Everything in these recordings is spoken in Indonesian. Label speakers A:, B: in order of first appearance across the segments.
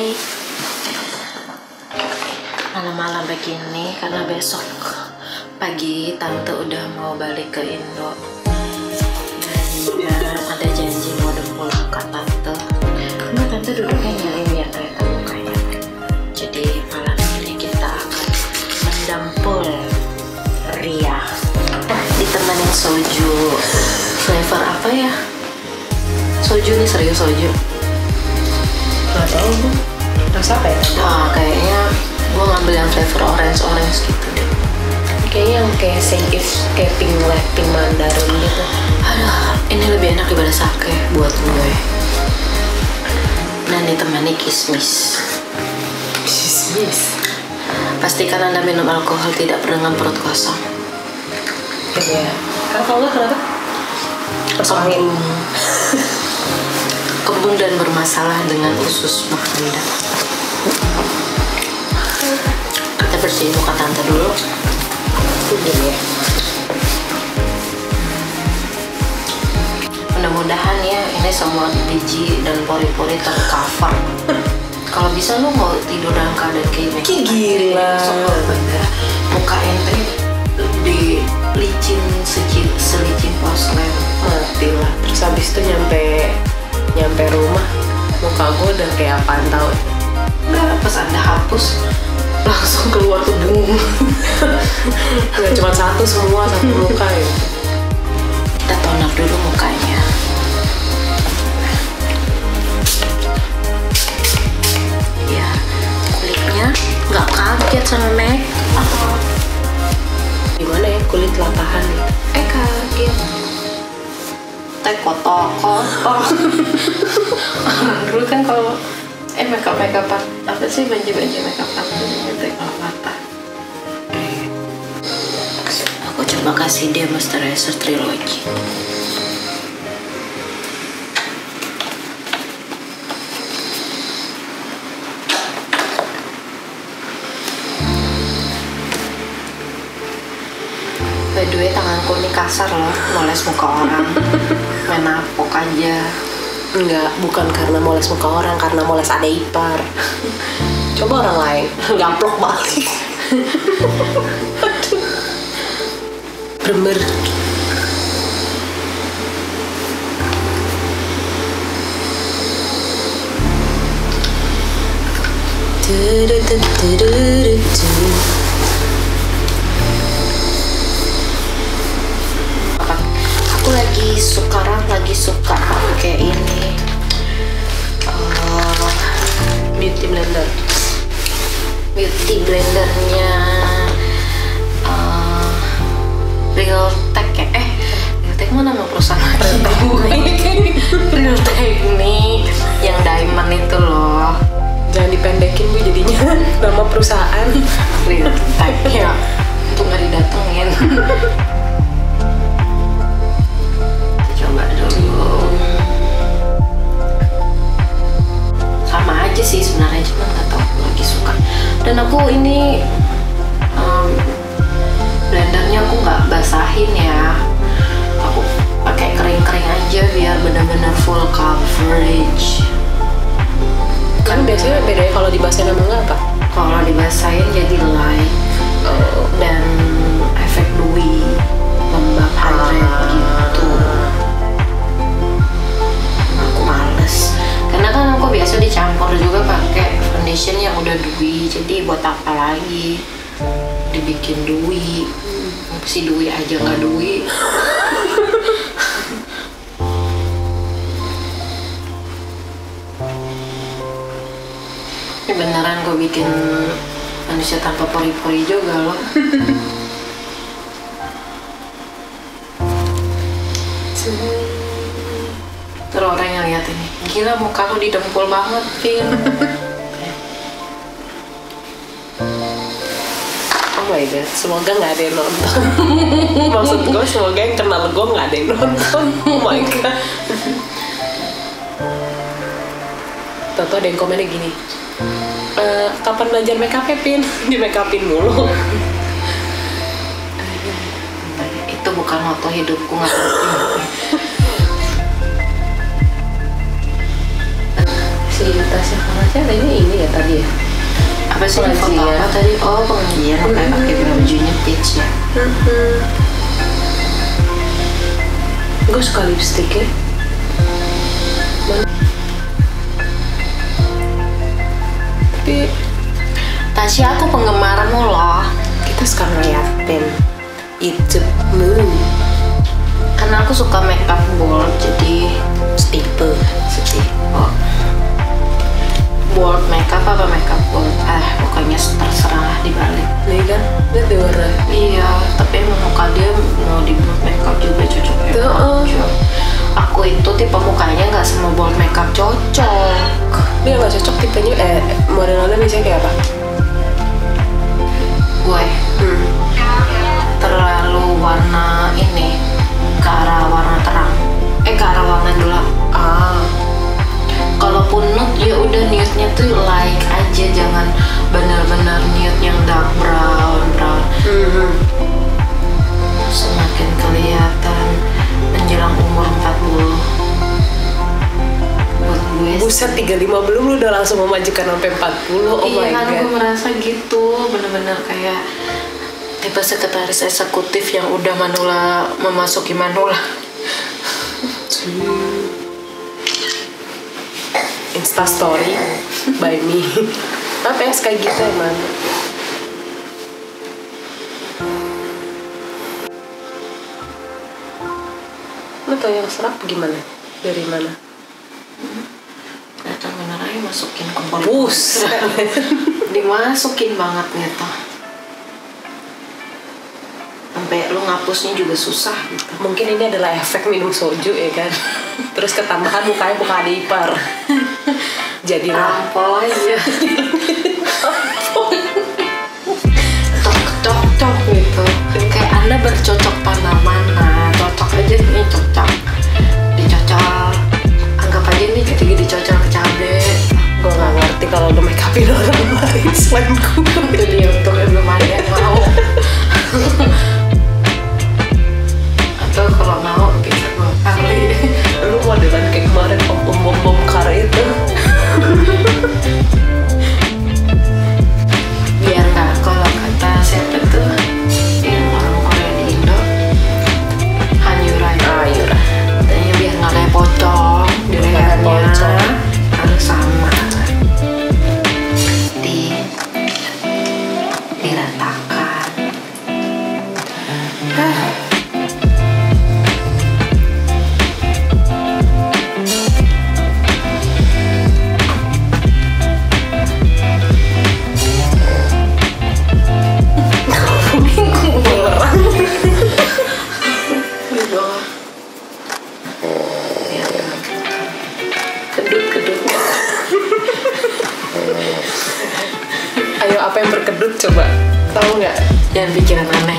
A: Hai Malam-malam begini karena besok pagi tante udah mau balik ke Indo. Dan ada janji mau dempul kakak tante. Enggak tante duduknya nyalain biar kelihatan mukanya. Jadi malam ini kita akan mendempul Ria. Ditemenin soju. Flavor apa ya? Soju nih serius soju.
B: Gak tau. gue Rasa apa ya?
A: Wah, kayaknya gue ngambil yang flavor orange orange gitu deh.
B: Kayaknya yang kayak sedif Kayak pink like pink mandarin gitu
A: Aduh, ini lebih enak daripada sake buat gue. Dan ditemani kismis.
B: Bisnis
A: Pastikan anda minum alkohol tidak dengan perut kosong.
B: Iya Kan kalau nggak kenapa? Masuk angin
A: Kembung dan bermasalah dengan usus anda. Bersihin muka tante dulu.
B: Gini ya
A: Mudah-mudahan ya ini semua biji dan pori-pori tercover. Kalau bisa lu mau tidur dalam keadaan kayak gini.
B: Gila.
A: Bener. Muka ente di licin seci, selicin poslem.
B: Mati lah Terus habis itu nyampe Nyampe rumah Muka gue udah kayak apaan tau
A: Enggak, pas anda hapus langsung keluar tuh bung.
B: Gak cuma satu semua Satu muka ya
A: Kita toner dulu mukanya. Ya, kulitnya nggak kaget sama make up.
B: Gimana ya kulit latahan gitu
A: Eh kaget. Teh kotor kotor. Dulu kan kalau eh makeup makeup apa sih baju baju makeup apa gitu kalau. Aku coba kasih dia moisturizer trilogy. By the way tanganku ini kasar loh, moles muka orang. Main napok aja.
B: Enggak, bukan karena moles muka orang, karena moles ada ipar. Coba orang lain, gaplok balik. Bener.
A: Aku lagi sekarang lagi suka pakai ini eh,
B: Beauty blender.
A: beauty blendernya eh, Real Tech ya? Eh, Real Tech mana nama perusahaan Real Technique yang diamond itu loh.
B: Jangan dipendekin bu jadinya nama perusahaan.
A: Real Tech ya. Untuk nggak didatengin. Dan aku ini em, blendernya aku nggak basahin ya. Aku pakai kering-kering aja biar benar-benar full coverage.
B: Kan biasanya bedanya kalau dibasahin sama enggak apa?
A: Kalau dibasahin jadi light
B: Oh.
A: dan efek dewy lembab hydrate gitu aku males karena kan aku biasa dicampur juga pakai foundation yang udah dewy jadi buat apa lagi? Dibikin dewy si dewy aja nggak dewy ini beneran gue bikin manusia tanpa pori-pori juga loh. Terus orang yang lihat ini, gila muka lu didempul banget, Vin.
B: my god, semoga nggak ada yang nonton. Maksud gue semoga yang kenal gue nggak ada yang nonton. Oh my god. Tahu ada yang komennya gini. "Eh, kapan belajar make up Pin? Di make upin mulu.
A: Itu bukan moto hidupku nggak.
B: Si tasnya Kamasnya kayaknya ini
A: apa sih
B: Pengajian.
A: apa tadi oh pengajian pakai pakai bajunya peach ya
B: gue suka lipstick ya tapi
A: Tasya aku penggemarmu loh
B: kita suka ngeliatin hidupmu
A: karena aku suka makeup bold jadi
B: tipe
A: sedih oh. bold makeup apa makeup bold eh pokoknya terserah lah dibalik
B: nih kan lihat di warna
A: iya tapi emang muka dia mau di bold makeup juga cocok ya.
B: Tuh,
A: cocok. aku itu tipe mukanya nggak semua bold makeup cocok.
B: Dia nggak cocok tipenya eh modelannya biasanya kayak apa?
A: Gue
B: hmm.
A: terlalu warna ini ke arah warna terang. Eh ke arah warna kalaupun nude ya udah nude-nya tuh light aja jangan benar-benar nude yang dark brown brown.
B: Hmm.
A: semakin kelihatan menjelang umur 40 buat gue
B: buset 35 belum lu udah langsung memajukan sampai 40 oh
A: iya
B: my
A: kan gue merasa gitu. Bener-bener kayak tipe sekretaris eksekutif yang udah manula memasuki manula
B: Insta story by me. Apa ya kayak gitu emang lu tau yang serap gimana? Dari mana?
A: Bener aja masukin bol
B: Buset.
A: dimasukin banget gitu sampai lu ngapusnya juga susah gitu.
B: Mungkin ini adalah efek minum soju ya kan? Terus ketambahan mukanya muka adik ipar jadi
A: rampol aja tok tok tok gitu. Kayak anda bercocok tanaman nah cocok aja nih cocok. Dicocol anggap aja nih ketika dicocol ke cabe.
B: Gue gak ngerti kalau lu make upin orang lain selain gue
A: itu dia untuk yang belum ada yang mau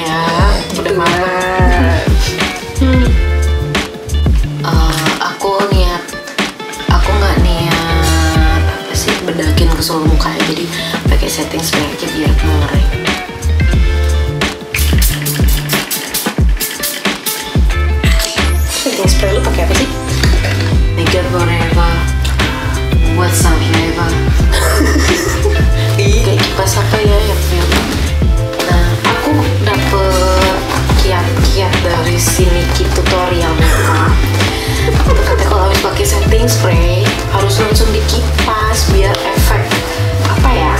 A: ya. Udah malam. Eh, aku niat aku nggak niat apa sih bedakin ke seluruh muka jadi pakai setting spray aja biar mengering
B: setting spray lu pakai apa sih?
A: Make forever What's up never Kayak kipas apa ya yang Siniki tutorial makeup tuh katanya kalau habis pakai setting spray Harus langsung dikipas biar efek Apa ya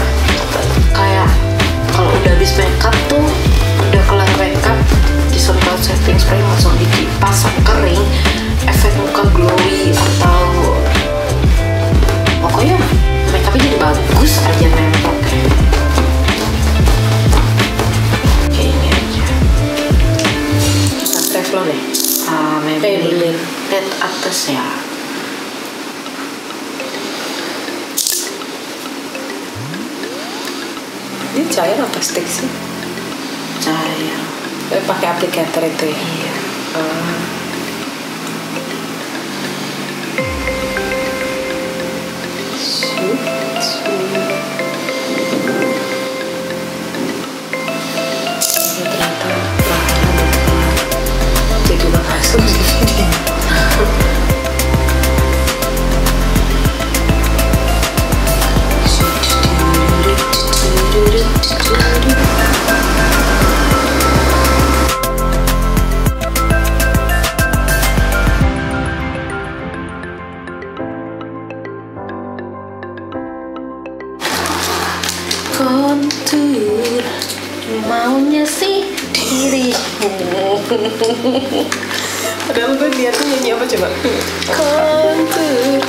B: kontur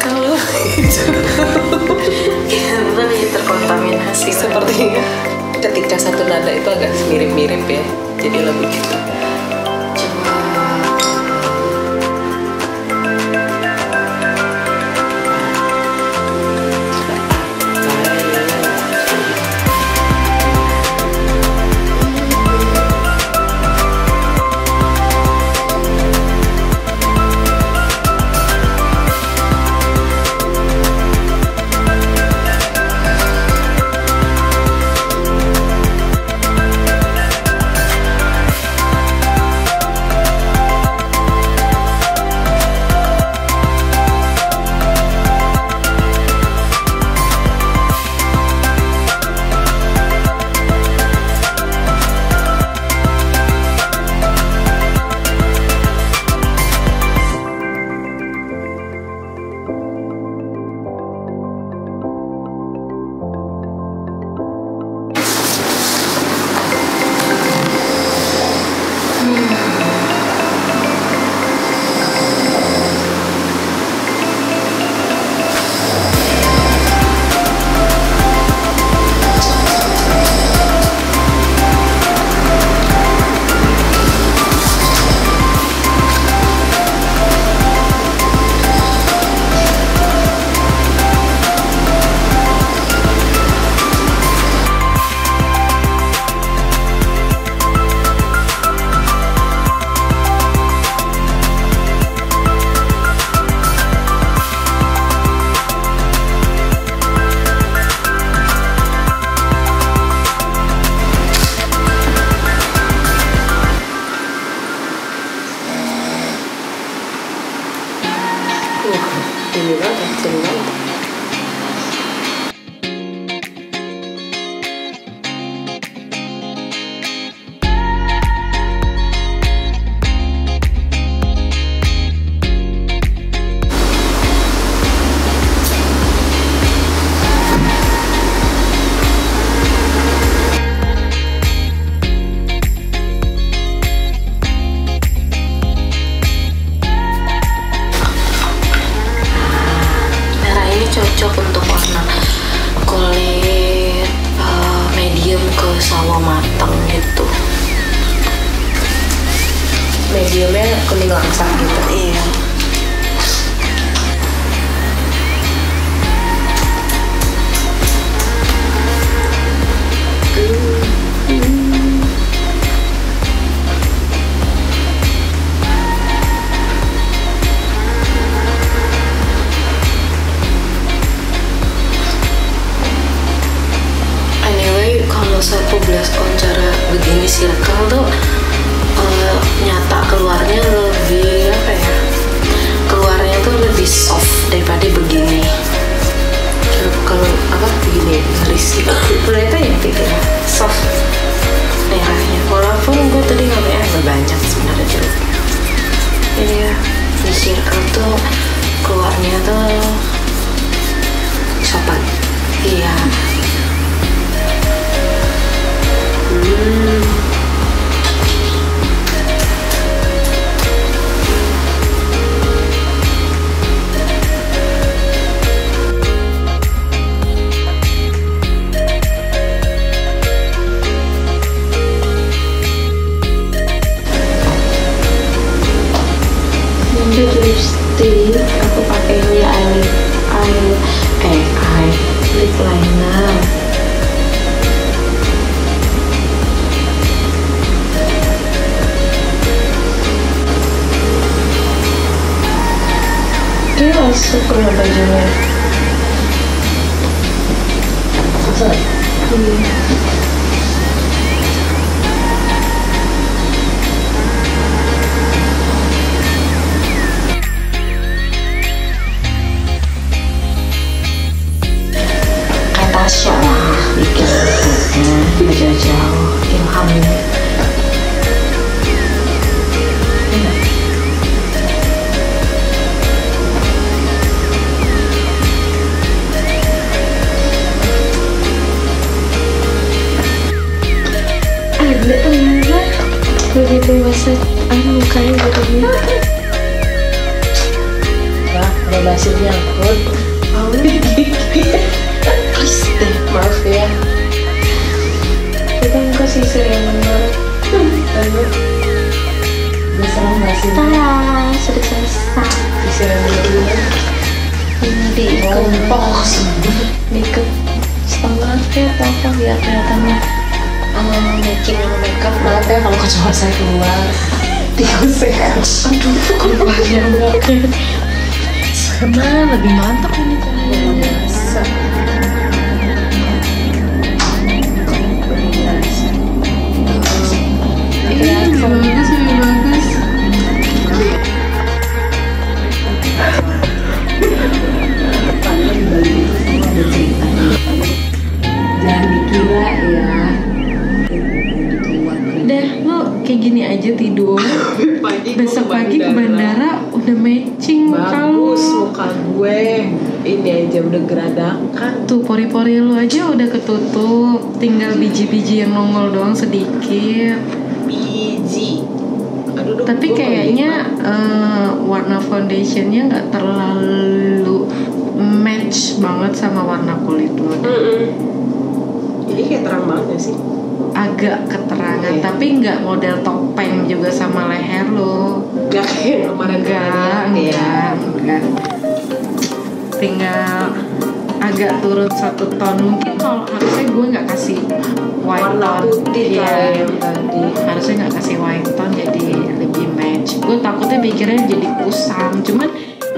B: kalau itu
A: lagi terkontaminasi
B: sepertinya ketika satu nada itu agak mirip-mirip ya. Jadi lebih kita
A: ya di circle tuh keluarnya tuh sopan. Iya. Hmm. ปล่อยมาที่เรสุกเราไปด้วย Sorry. Mm. Gitu masa anu gitu
B: Wah, ada basi nyangkut.
A: mau please deh
B: Maaf ya.
A: kita enggak sih sering banget
B: Lalu basi.
A: Tada, sudah selesai
B: Disiram dulu.
A: ini diikat
B: Ngompok.
A: diikat setengah ya apa biar kelihatannya matching sama makeup
B: Maaf ya kalau kecoa saya keluar. Diusik.
A: aduh keluarnya banget sama lebih mantap ini cahayanya biji-biji yang nongol doang sedikit.
B: Biji. Aduh, duh,
A: Tapi kayaknya eh, warna foundationnya nggak terlalu match banget sama warna kulit lo.
B: Mm-mm. Jadi kayak terang banget sih.
A: Agak keterangan,
B: Iya.
A: tapi nggak model topeng juga sama leher lo.
B: Gak kayak kemarin
A: enggak enggak enggak tinggal agak turun satu ton. Mungkin kalau harusnya gue nggak kasih white
B: Warna
A: tone
B: putih
A: Iya.
B: kayak yang tadi.
A: harusnya nggak kasih white tone jadi lebih match. Gue takutnya pikirnya jadi kusam. Cuman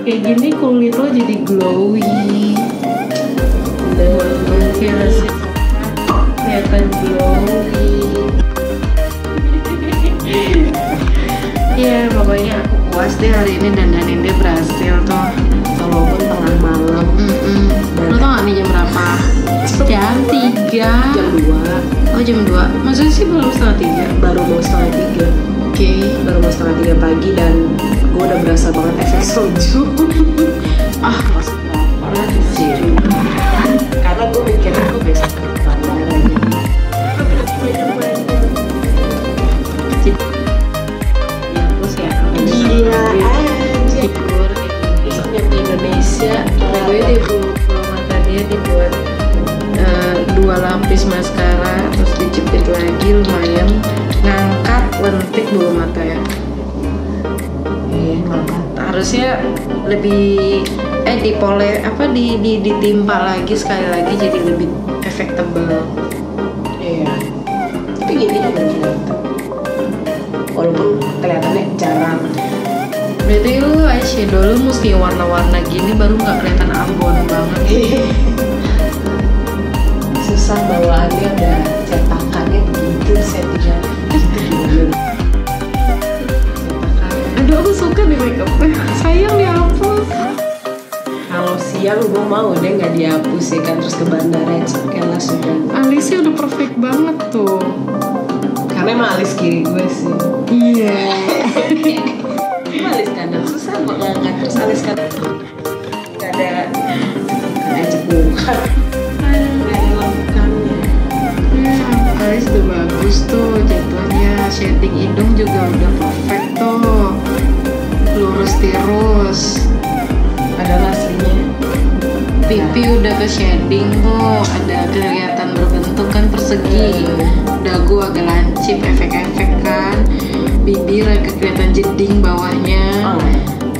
A: kayak gini kulit lo jadi glowy. Kira sih. Kelihatan glowy. Iya pokoknya aku puas deh hari ini dandanin dia berhasil tuh tau gak nih jam berapa? Jam 3
B: jam 2
A: Oh jam 2 Maksudnya sih belum setengah 3
B: baru mau setengah tiga.
A: Oke.
B: Baru mau setengah tiga pagi dan gue udah berasa banget efek soju
A: Ah. Masuk berapa sih
B: karena gue mikir aku besok ke bandara jadi
A: Terus
B: Gila aja.
A: Tidur
B: besok nyampe Indonesia.
A: Gue di dibuat eh, dua lapis maskara terus dijepit lagi lumayan. Ngangkat lentik bulu mata ya.
B: Ngangkat
A: harusnya lebih eh dipole apa di, di ditimpa lagi sekali lagi jadi lebih efektable
B: iya. Tapi gini juga walaupun kelihatannya jarang.
A: Berarti lu eyeshadow lu mesti warna-warna gini baru nggak kelihatan ambon banget
B: susah bawaannya udah cetakannya begitu settingan
A: aduh aku suka nih makeupnya sayang dihapus
B: kalau siang gue mau deh nggak dihapus ya kan terus ke bandara cekelah sudah
A: alisnya udah perfect banget tuh.
B: Karena emang alis kiri gue sih.
A: Iya.
B: Emang alis kanan. Susah kok ngangkat terus alis kanan
A: shading hidung juga udah perfect tuh. Lurus tirus.
B: Padahal aslinya
A: pipi udah ke shading tuh. Ada kelihatan berbentuk kan persegi. Dagu agak lancip efek-efek kan. Bibir agak kelihatan jeding bawahnya.
B: Oh.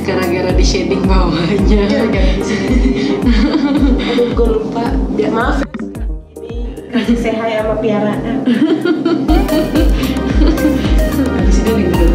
A: gara-gara di shading bawahnya.
B: Aduh gue lupa. Ya maaf kasih sehat sama piaraan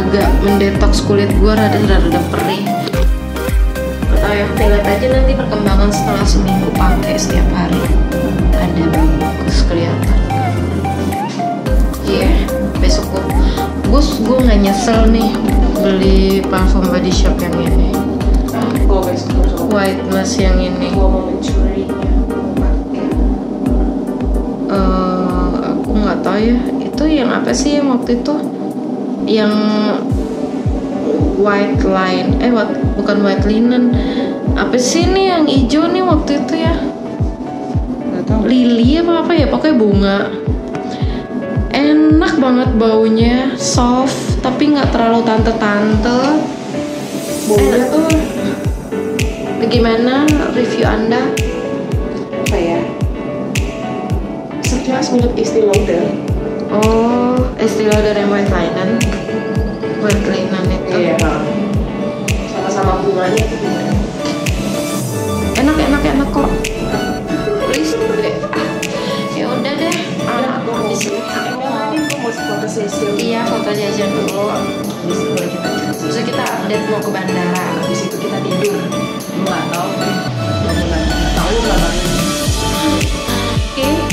A: agak mendetoks kulit gue rada-rada perih ayo lihat aja nanti perkembangan setelah seminggu pakai setiap hari ada bagus kelihatan iya besok gue gue gue nggak nyesel nih beli parfum body shop yang ini
B: Oh gue coba.
A: whiteness yang ini
B: Gue mau mencurinya. Pakai.
A: eh aku nggak tahu ya itu yang apa sih yang waktu itu yang white line eh what, bukan white linen. Apa sih nih yang hijau nih waktu itu ya? Lili apa apa ya? Pokoknya bunga. Enak banget baunya. Soft tapi nggak terlalu tante-tante.
B: Baunya tuh
A: bagaimana review anda?
B: Apa ya? Sekilas mirip Estee Lauder.
A: oh istilah dari white linen. White linen itu.
B: Iya. Sama-sama bunganya.
A: Enak enak enak kok. Please ah, ya udah deh.
B: Anak
A: aku mau
B: sini.
A: iya foto jajan dulu. Terus kita update mau ke bandara.
B: Habis itu kita tidur. Nggak tahu nggak tahu nggak tahu. Oke.